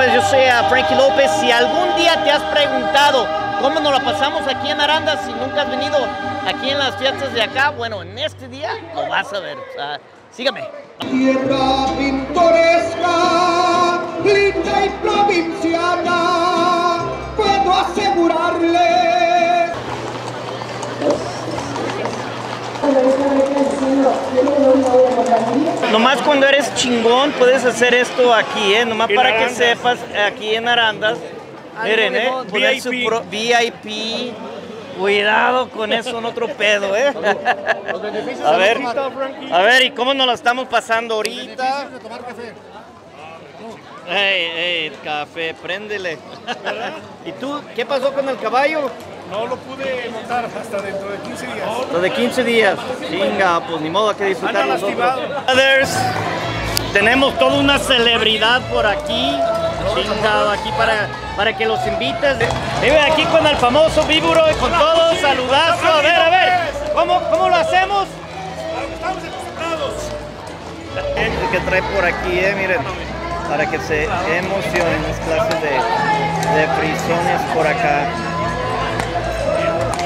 pues yo soy a Frankie López. Si algún día te has preguntado cómo nos la pasamos aquí en Arandas, si nunca has venido aquí en las fiestas de acá, bueno, en este día lo vas a ver. O sígame. Tierra pintoresca, linda y provinciana, puedo asegurarle. Nomás cuando eres chingón puedes hacer esto aquí, ¿eh? Nomás En para que sepas, aquí en Arandas. Miren, ¿eh? Poner su VIP. pro- VIP. Cuidado con eso, en otro pedo, ¿eh? A ver, a ver, ¿y cómo nos la estamos pasando ahorita? Ey, ey, café, préndele. ¿Y tú, qué pasó con el caballo? No lo pude montar hasta dentro de 15 días. Lo de 15 días. Chinga, pues ni modo que disfrutar lastimado. Brothers, tenemos toda una celebridad por aquí. Chingado, aquí para, para que los invites. Vive aquí con el famoso Víburo y con todos. Saludazo. A ver, a ver. ¿Cómo, cómo lo hacemos? Estamos acostumbrados. Gente que trae por aquí, eh, miren. Para que se emocionen las clases de, de frisones por acá.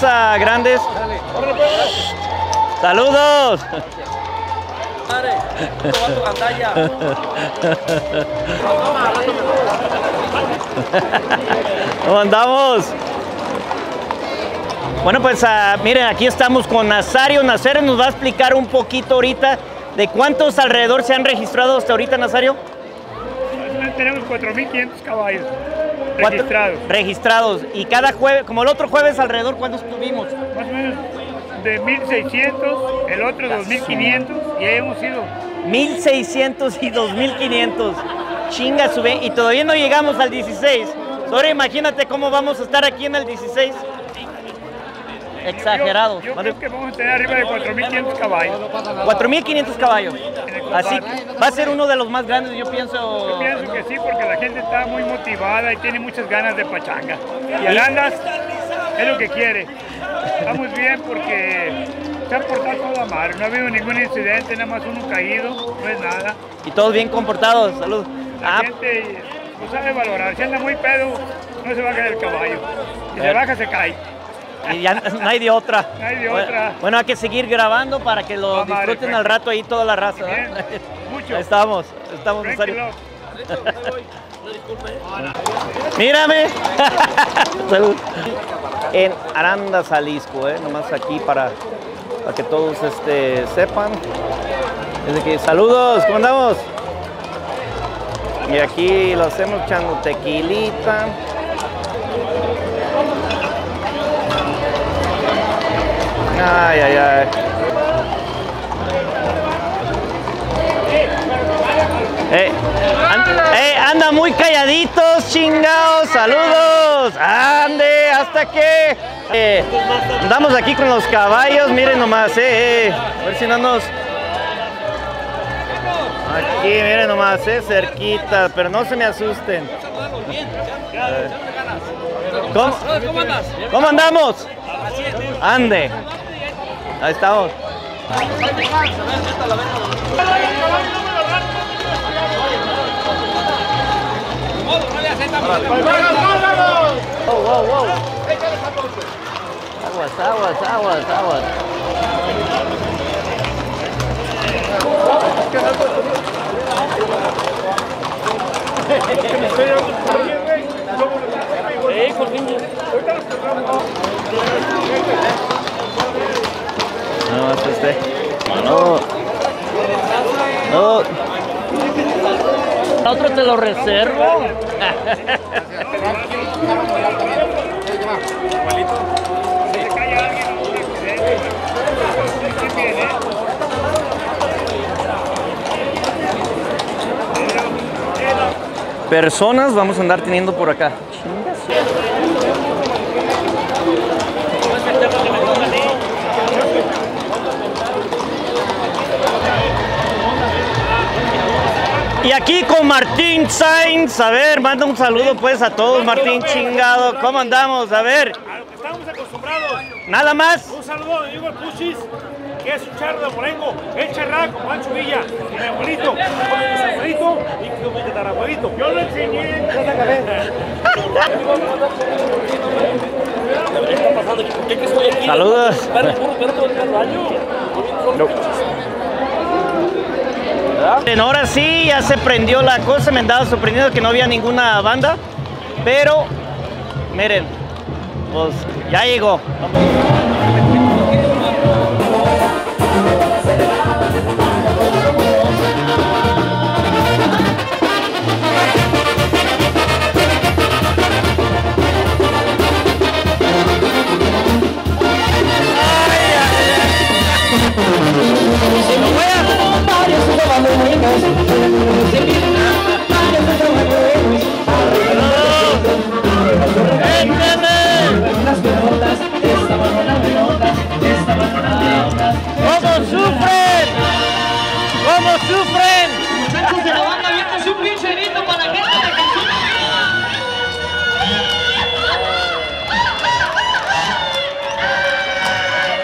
grandes. Saludos. ¿Cómo andamos? Bueno, pues ah, miren, aquí estamos con Nazario. Nazario nos va a explicar un poquito ahorita de cuántos alrededor se han registrado hasta ahorita, Nazario. Tenemos 4.500 caballos registrados. Registrados. Y cada jueves, como el otro jueves alrededor, ¿cuántos tuvimos? Más o menos de 1.600, el otro 2.500 y ahí hemos ido. 1600 y 2500. Chinga su ve- Y todavía no llegamos al 16. Ahora imagínate cómo vamos a estar aquí en el 16. Exagerado. Yo, yo creo que vamos a tener arriba de 4.500 caballos. 4500 caballos. Así que va a ser uno de los más grandes, yo pienso. Yo pienso que sí, porque la gente está muy motivada y tiene muchas ganas de pachanga. Y Arandas es lo que quiere. Estamos bien porque se han portado toda madre. No ha habido ningún incidente, nada más uno caído, no es nada. Y todos bien comportados. Salud. La Ah, gente lo sabe valorar. Si anda muy pedo, no se baja del caballo. Si se baja, se cae. Y ya no hay de otra. No hay de Bueno, otra. Bueno, hay que seguir grabando para que lo disfruten pues. al rato ahí toda la raza. Bien, mucho. Estamos, estamos. Mírame. Salud. En Aranda, Jalisco, ¿eh? nomás aquí para, para que todos este, sepan. Desde que saludos, ¿cómo andamos? Y aquí lo hacemos echando tequilita. Ay, ay, ay. Eh, eh, anda muy calladitos, chingados, saludos, ande, hasta que eh, andamos aquí con los caballos, miren nomás, eh, eh, a ver si no nos, aquí, miren nomás, eh, cerquita, pero no se me asusten. ¿Cómo, ¿Cómo andamos? Ande, ahí estamos. Wow, wow, wow. Aguas, aguas, aguas, aguas. No, es este. No. No. Otro te lo reservo. Personas vamos a andar teniendo por acá. Y aquí con Martín Sainz, a ver, manda un saludo pues a todos, Martín chingado, ¿cómo andamos? A ver, A lo que estamos acostumbrados. nada más. Un saludo de Igor Puchis, que es un charro de Morengo, el charrá con Pancho Villa, y mi abuelito, con mi abuelito y con mi tatarabuelito. Yo lo enseñé. Ya te acabé. ¿Qué está pasando aquí? ¿Por qué que estoy aquí? Saludos. Perro, año. En ahora sí, ya se prendió la cosa, me andaba sorprendido que no había ninguna banda, pero miren, pues ya llegó.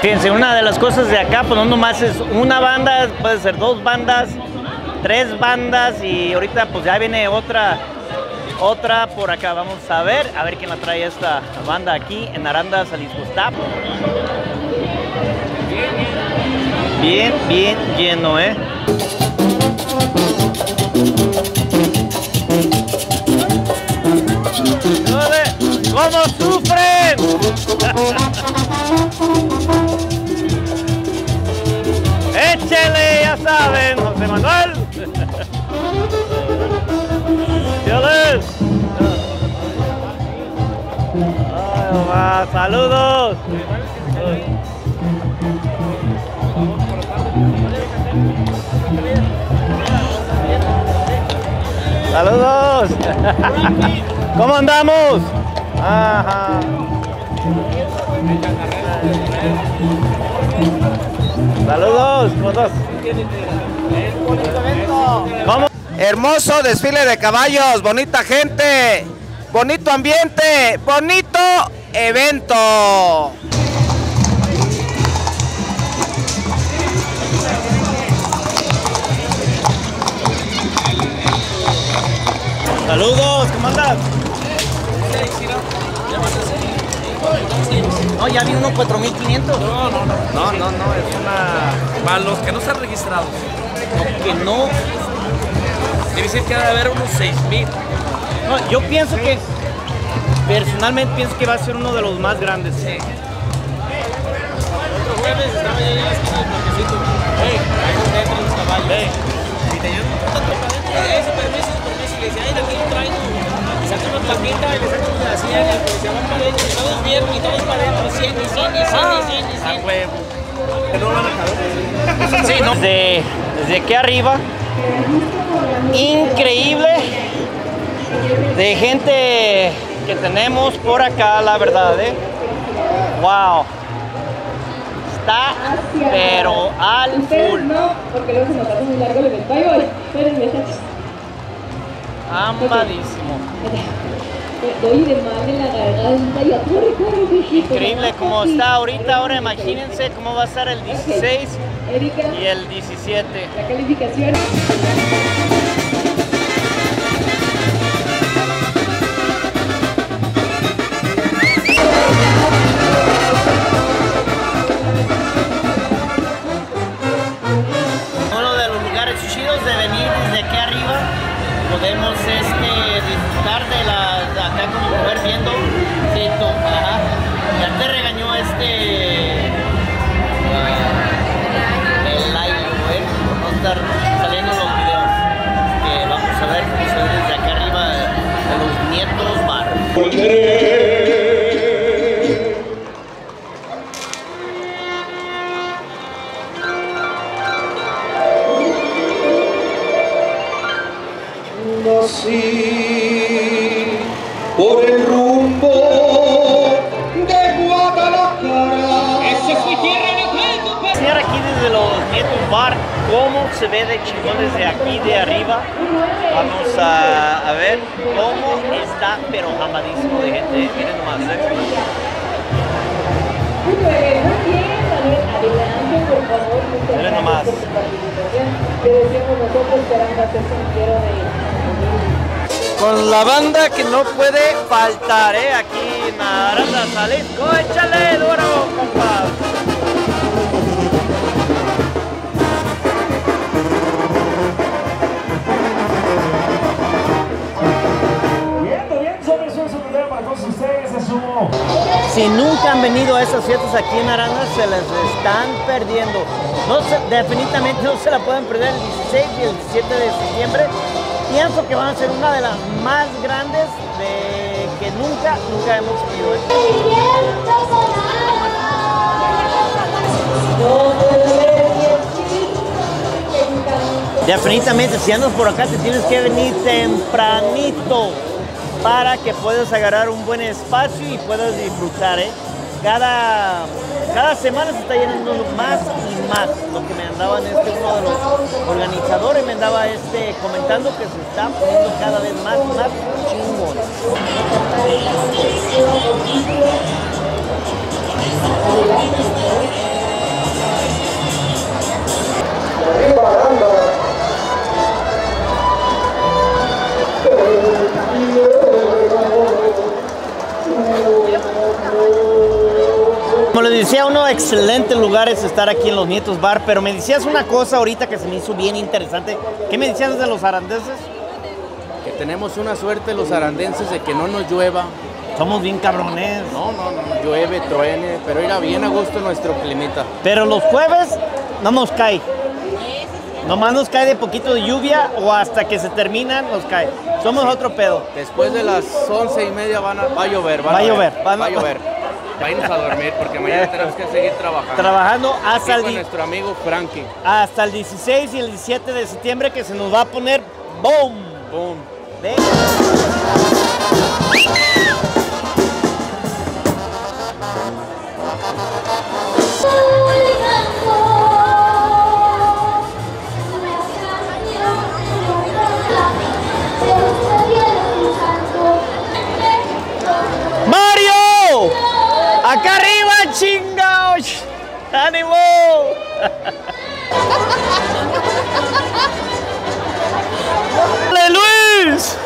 Fíjense, una de las cosas de acá, pues no nomás es una banda, puede ser dos bandas, tres bandas y ahorita pues ya viene otra, otra por acá. Vamos a ver, a ver quién la trae esta banda aquí en Aranda. Está bien, bien lleno, ¿eh? Saludos. Saludos. ¿Cómo andamos? Ajá. Saludos. ¿Cómo? Hermoso desfile de caballos, bonita gente, bonito ambiente, bonito evento. Saludos, ¿cómo andas? No, ya vi uno 4500. No, no, no. No, no, no, es una. Para los que no están registrados. Que no. Debe ser que ha de haber unos 6000. No, yo pienso que. Personalmente pienso que va a ser uno de los más grandes. Otro jueves estaba yo en la esquina del parquecito. Hey, ahí donde entran los caballos. Y tenían un tanto para adentro. Ese permiso, ese permiso. Y le decía, ay, aquí lo traigo. Y saca una plaquita y le saca un pedacito. Y el policía va para adentro. Y todos bien, y todos para adentro. 100, y 100, y 100, y 100, y 100. huevo. Sí, no. Desde, desde aquí arriba. Increíble. De gente que tenemos por acá, la verdad, ¿eh? Wow. Está, pero al full. no, porque luego se nos hace muy largo el evento. Ahí voy. Espérenme. Amadísimo. Me Doy de mal en la garganta y a corre, corre. Increíble como está ahorita. Ahora imagínense cómo va a estar el 16 Erika, y el 17. la calificación. podemos este, disfrutar de la de acá como mujer viendo sí, ajá. ya te regañó este ah, el like ¿eh? por no estar saliendo los videos que vamos a ver cómo se ve desde acá arriba de los nietos bar por el rumbo de Guadalajara. Esa es mi tierra natal, Ver pues. aquí desde los nietos bar cómo se ve de chingón desde aquí de arriba. Vamos a, a ver cómo está, pero amadísimo de gente. Miren nomás, ¿eh? Miren nomás. Nosotros esperando hacer de con la banda que no puede faltar, ¿eh? Aquí en Aranda, Jalisco. ¡Échale duro, compa! Si nunca han venido a esas fiestas aquí en Aranda, se las están perdiendo. No se- definitivamente no se la pueden perder el 16 y el 17 de septiembre. Pienso que van a ser una de las más grandes de que nunca, nunca hemos tenido. ¿eh? Definitivamente, si andas por acá, te tienes que venir tempranito para que puedas agarrar un buen espacio y puedas disfrutar. ¿eh? Cada, cada semana se está llenando más y más. Lo que me andaban este, uno de los organizadores me andaba este, comentando que se está poniendo cada vez más y más chingón. Como les decía, uno de excelentes lugares estar aquí en los Nietos Bar, pero me decías una cosa ahorita que se me hizo bien interesante. ¿Qué me decías de los arandeses? Que tenemos una suerte los arandenses de que no nos llueva. Somos bien cabrones. No, no, no, llueve, truene, pero irá bien a gusto nuestro climita. Pero los jueves no nos cae. Nomás nos cae de poquito de lluvia o hasta que se termina nos cae. Somos otro pedo. Después de las once y media van a- va a llover. van Va a ver, llover, Va, a llover. Váyanos a dormir porque mañana tenemos que seguir trabajando. Trabajando Aquí hasta el, con nuestro amigo Frankie. hasta el 16 y el 17 de septiembre que se nos va a poner boom. Boom. Venga. ¡Ánimo! ¡Dale, Luis!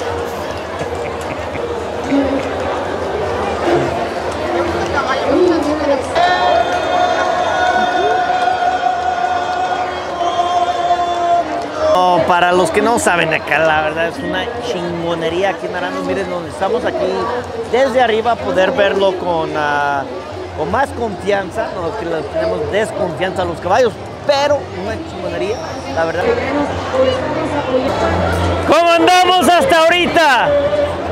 No, para los que no saben acá, la verdad es una chingonería aquí en Arandas. Miren, donde estamos aquí desde arriba, poder verlo con, ah, con más confianza. No que le tenemos desconfianza a los caballos, pero una chingonería, la verdad. ¿Cómo andamos hasta ahorita?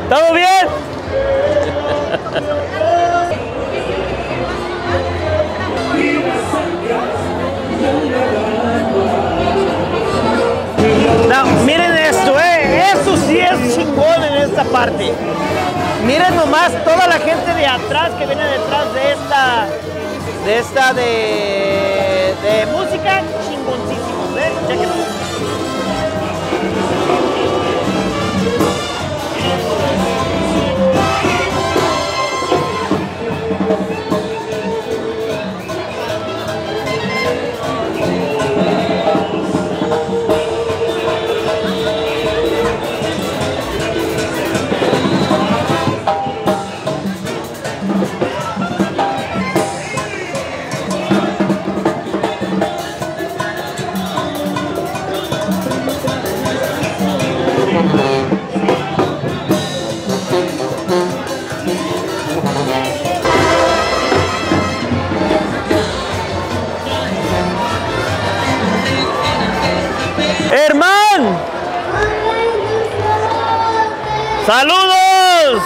¿Todo bien? Miren esto, eh. Esto sí es chingón en esta parte. Miren nomás toda la gente de atrás que viene detrás de esta, de esta de, de música ¡Saludos!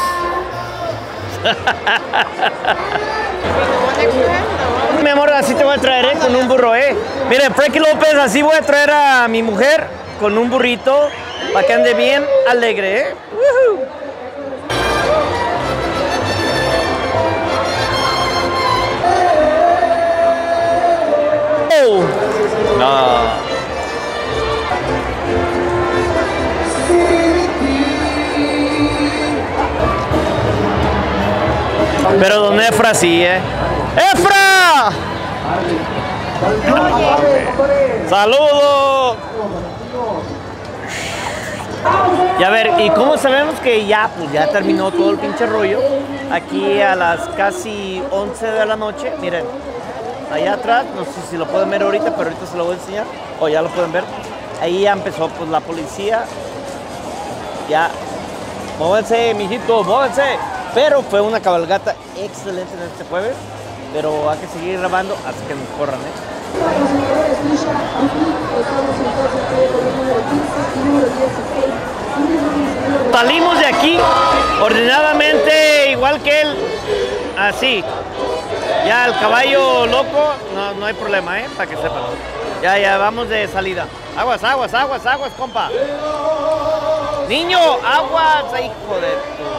mi amor, así te voy a traer. Eh, con un burro, ¿eh? Miren, Frankie López, así voy a traer a mi mujer con un burrito para que ande bien alegre, ¿eh? Uh. No. Woohoo. Efra sí, ¿eh? ¡Efra! ¡Saludos! Y a ver, ¿y cómo sabemos que ya, pues ya terminó todo el pinche rollo? Aquí a las casi 11 de la noche, miren, allá atrás, no sé si lo pueden ver ahorita, pero ahorita se lo voy a enseñar, o ya lo pueden ver. Ahí ya empezó pues la policía, ya, móvense, mijito, móvense. Pero fue una cabalgata excelente en este jueves, pero hay que seguir grabando hasta que nos corran, ¿eh? Salimos de aquí ordenadamente, igual que él, así. Ya el caballo loco, no, no hay problema, ¿eh? Para que sepan. Ya, ya, vamos de salida. Aguas, aguas, aguas, aguas, compa. Niño, aguas, hijo de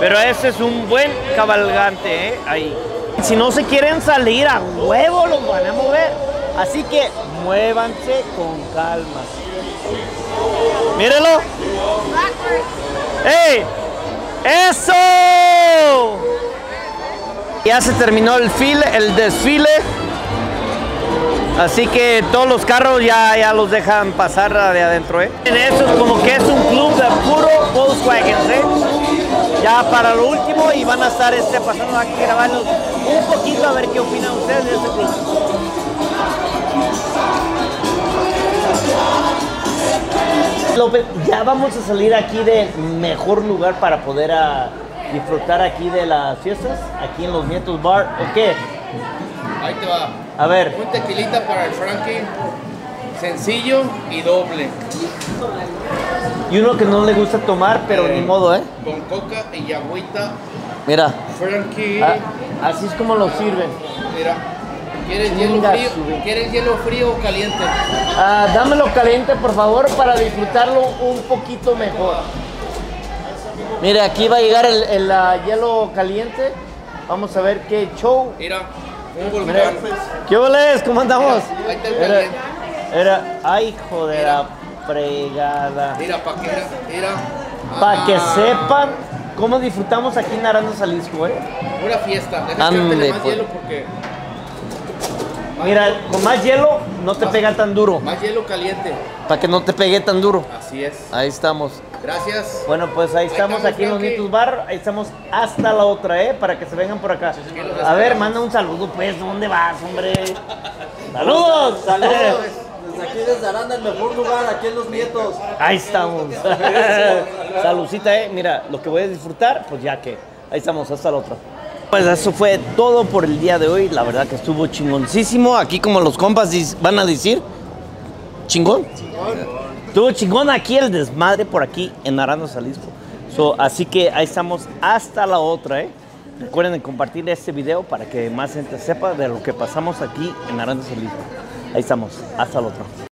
Pero ese es un buen cabalgante, ¿eh? Ahí. Si no se quieren salir a huevo, los van a mover. Así que muévanse con calma. Mírenlo. ¡Ey! ¡Eso! Ya se terminó el, file, el desfile. Así que todos los carros ya, ya los dejan pasar de adentro, ¿eh? Eso es como que es un club de puro Volkswagen, ¿eh? Ya para lo último y van a estar este, pasando aquí grabando un poquito a ver qué opinan ustedes de este club. López, ya vamos a salir aquí del mejor lugar para poder ah, disfrutar aquí de las fiestas, aquí en los Nietos Bar, ¿o qué? Ahí te va. A ver, Un tequilita para el Frankie. Sencillo y doble. Y uno que no le gusta tomar, pero ni modo, ¿eh? Con coca y agüita. Mira, Frankie. ah, así es como lo sirven. Mira. ¿Quieres hielo frío? ¿Quieres hielo frío o caliente? Ah, dámelo caliente, por favor, para disfrutarlo un poquito mejor. Mire, aquí va a llegar el, el, hielo caliente. Vamos a ver qué show. Mira. Un Mira. ¿qué boles? ¿Cómo andamos? Ahí está el Era, caliente. era, ay, hijo de la fregada. Mira, pa' que mira. Para que Ah, sepan cómo disfrutamos aquí en Aranda Salisco, ¿eh? Una fiesta. Ande, más pues. hielo porque. Mira, con más hielo no te pega tan duro. Más hielo caliente. Para que no te pegue tan duro. Así es. Ahí estamos. Gracias. Bueno, pues ahí estamos, estamos, aquí en los. Nitus Bar. Ahí estamos hasta la otra, ¿eh? Para que se vengan por acá. A ver, manda un saludo, pues. ¿Dónde vas, hombre? ¡Saludos! Saludos. Aquí, desde Aranda, el mejor lugar, aquí en Los Nietos. Ahí estamos. Saludcita, eh. Mira, lo que voy a disfrutar, pues ya que. Ahí estamos, hasta la otra. Pues eso fue todo por el día de hoy. La verdad que estuvo chingoncísimo. Aquí como los compas van a decir. Chingón. Estuvo chingón aquí el desmadre por aquí en Aranda Salisco. So, así que ahí estamos hasta la otra, ¿eh? Recuerden de compartir este video para que más gente sepa de lo que pasamos aquí en Aranda Salisco. Ahí estamos, hasta la otra.